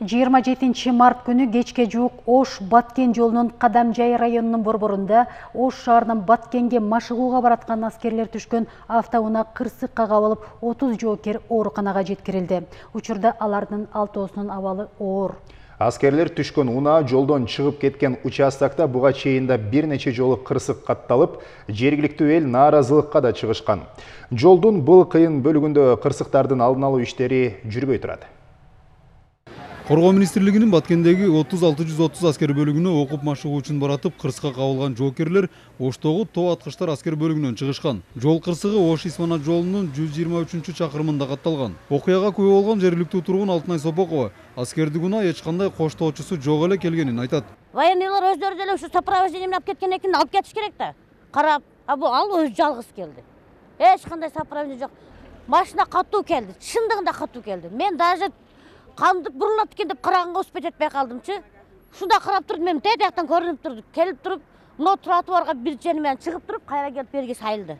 27 март күнү кечке жуук Ош Баткен жолунун Кадамжай районунун борборунда Ош шаарынан Баткенге машыгууга бараткан аскерлер түшкөн автоунаа кырсыкка кабылып 30 жоокер ооруканага жеткирилди. Учурда алардын алтоосунун абалы оор. Аскерлер түшкөн унаа жолдон чыгып кеткен участокта буга чейин да бир нече жолу кырсык катталып, жергиликтүү эл нааразылыкка да чыгышкан. Жолдун бул кыйын бөлүгүндө кырсыктардын алдын алуу иштери жүрбөй турат. Коргоо министрлигинин Баткендеги 3630 аскер бөлүгүнө окуп машыгуу үчүн баратып кырсыкка кабылган жоокерлер Оштогу тоо аткычтар аскер бөлүгүнөн чыгышкан. Жол кырсыгы Ош Исмана жолунун 123-чакырымында катталган. Окуяга күбө болгон жергиликтүү тургун Алтынай Сопокова аскердик унаа эч кандай коштоочусу жок эле келгенин айтат. Военныйлар өздөрү деле ушу сопровождение менен алып кеткенден кийин алып кетиш керек да. Карап, а бул ал өзү жалгыз келди. Эч кандай сопровождение жок. Машина катуу келди. Чындыгында катуу келди. Мен даже кандып бурулат экен деп караганга успеть этпей калдымчы ушундай карап турдум эми тээ жактан көрүнүп турду келип туруп мына тротуарга бир жени менен чыгып туруп кайра келип бериге сайылды.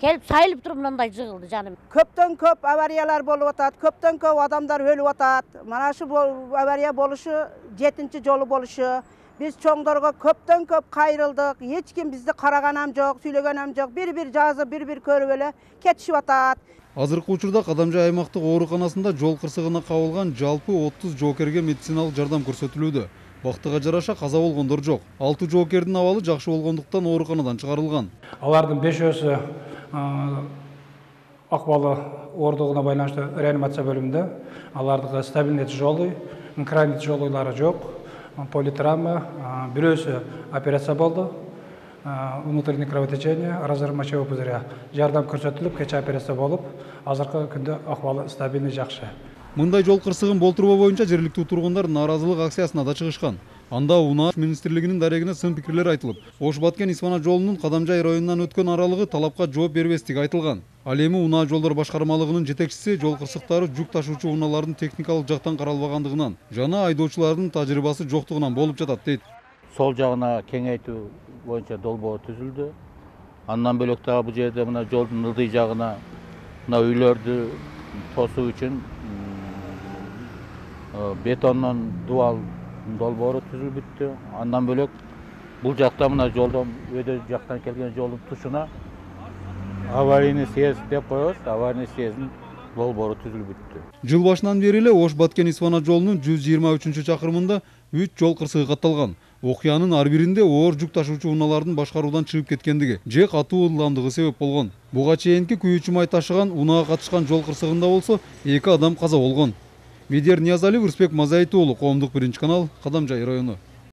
Келип сайылып туруп мындай жыгылды жаным. Көптөн көп авариялар болуп атат көптөн көп адамдар өлүп атат мына ушу авария болушу жетинчи жолу болушу биз чоңдорго көптөн көп кайрылдык эч ким бизди караганам жок сүйлөгөнөм жок бир бир жазып бир бир көрүп эле кетишип атат азыркы учурда кадамжай аймактык ооруканасында жол кырсыгына кабылган жалпы отуз жоокерге медициналык жардам көрсөтүлүүдө бактыга жараша каза болгондор жок алты жоокердин абалы жакшы болгондуктан ооруканадан чыгарылган алардын бешөөсү акыбалы оорундугуна байланыштуу реанимация бөлүмүндө алардыкы стабильный тяжелый крайне тяжелыйлары жок политравма бирөөсү операция болду внутреннее кровотечение разрыв мочевого пузыря. Жардам көрсөтүлүп кечээ операция болуп азыркы күндө акыбалы стабильный жакшы мындай жол кырсыгын болтурбоо боюнча жергиликтүү тургундар нааразылык акциясына да чыгышкан анда унаа министрлигинин дарегине сын пикирлер айтылып ош баткен исмана жолунун кадамжай районунан өткөн аралыгы талапка жооп бербестиги айтылган ал эми унаа жолдор башкармалыгынын жетекчиси жол кырсыктары жүк ташуучу унаалардын техникалык жактан каралбагандыгынан жана айдоочулардын тажрыйбасы жоктугунан болуп жатат дейт сол жагына кеңейтүү боюнча долбоор түзүлдү андан бөлөк дагы бул жерде мына жолдун ылдый жагына мына үйлөрдү тосуу үчүн бетондон дубал долбоору түзүлүп бүттү. Андан бөлөк бул жакта мына жолдон өйдө жактан келген жолдун тушуна аварийный съезд деп коебуз. Аварийный съезддин долбоору түзүлүп бүттү. Жыл башынан бери эле ош баткен исфана жолунун жүз жыйырма үчүнчү чакырымында үч жол кырсыгы катталган. Окуянын ар биринде оор жүк ташуучу унаалардын башкаруудан чыгып кеткендиги же катуу ылдамдыгы себеп болгон. Буга чейинки күйүүчү май ташыган унаага катышкан жол кырсыгында болсо эки адам каза болгон медер ниязалиев рысбек мазаитов уулу коомдук биринчи канал кадамжай району